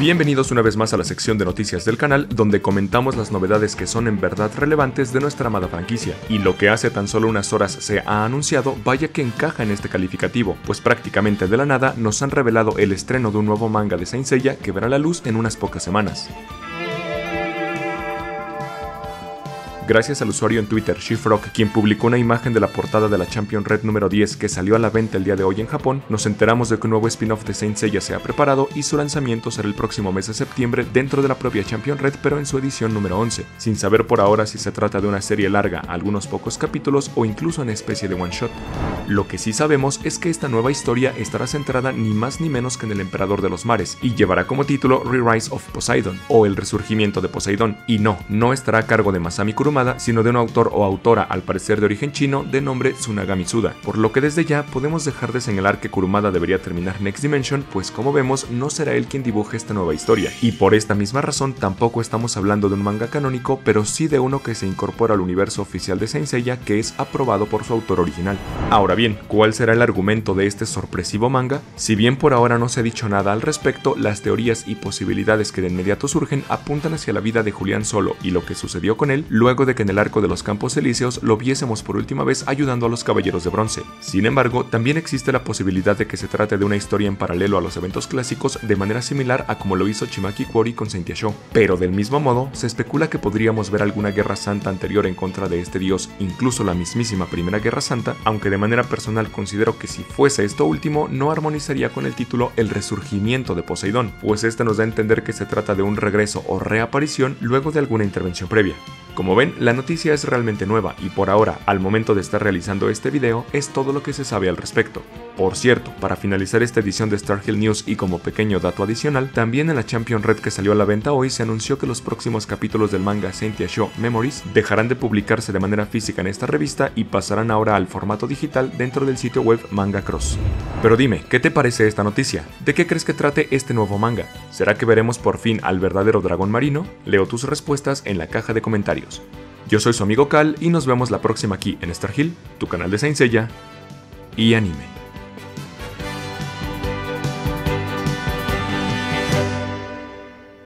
Bienvenidos una vez más a la sección de noticias del canal, donde comentamos las novedades que son en verdad relevantes de nuestra amada franquicia. Y lo que hace tan solo unas horas se ha anunciado, vaya que encaja en este calificativo, pues prácticamente de la nada nos han revelado el estreno de un nuevo manga de Saint Seiya que verá la luz en unas pocas semanas. Gracias al usuario en Twitter Shifrock, quien publicó una imagen de la portada de la Champion Red número 10 que salió a la venta el día de hoy en Japón, nos enteramos de que un nuevo spin-off de Saint Seiya se ha preparado y su lanzamiento será el próximo mes de septiembre dentro de la propia Champion Red, pero en su edición número 11, sin saber por ahora si se trata de una serie larga, algunos pocos capítulos o incluso una especie de one shot. Lo que sí sabemos es que esta nueva historia estará centrada ni más ni menos que en el Emperador de los Mares y llevará como título Re-Rise of Poseidon o El Resurgimiento de Poseidón, y no, no estará a cargo de Masami Kuruma sino de un autor o autora al parecer de origen chino de nombre Tsunagami Suda, por lo que desde ya podemos dejar de señalar que Kurumada debería terminar Next Dimension, pues como vemos no será él quien dibuje esta nueva historia, y por esta misma razón tampoco estamos hablando de un manga canónico, pero sí de uno que se incorpora al universo oficial de Saint que es aprobado por su autor original. Ahora bien, ¿cuál será el argumento de este sorpresivo manga? Si bien por ahora no se ha dicho nada al respecto, las teorías y posibilidades que de inmediato surgen apuntan hacia la vida de Julián Solo y lo que sucedió con él luego de que en el arco de los Campos Elíseos lo viésemos por última vez ayudando a los Caballeros de Bronce. Sin embargo, también existe la posibilidad de que se trate de una historia en paralelo a los eventos clásicos de manera similar a como lo hizo Chimaki Kwori con Saint Show. Pero del mismo modo, se especula que podríamos ver alguna guerra santa anterior en contra de este dios, incluso la mismísima Primera Guerra Santa, aunque de manera personal considero que si fuese esto último no armonizaría con el título El Resurgimiento de Poseidón, pues este nos da a entender que se trata de un regreso o reaparición luego de alguna intervención previa. Como ven, la noticia es realmente nueva y por ahora, al momento de estar realizando este video, es todo lo que se sabe al respecto. Por cierto, para finalizar esta edición de Star Hill News y como pequeño dato adicional, también en la Champion Red que salió a la venta hoy se anunció que los próximos capítulos del manga Sentia Show Memories dejarán de publicarse de manera física en esta revista y pasarán ahora al formato digital dentro del sitio web Manga Cross. Pero dime, ¿qué te parece esta noticia? ¿De qué crees que trate este nuevo manga? ¿Será que veremos por fin al verdadero dragón marino? Leo tus respuestas en la caja de comentarios. Yo soy su amigo Cal y nos vemos la próxima aquí en Star Hill, tu canal de Saint y anime.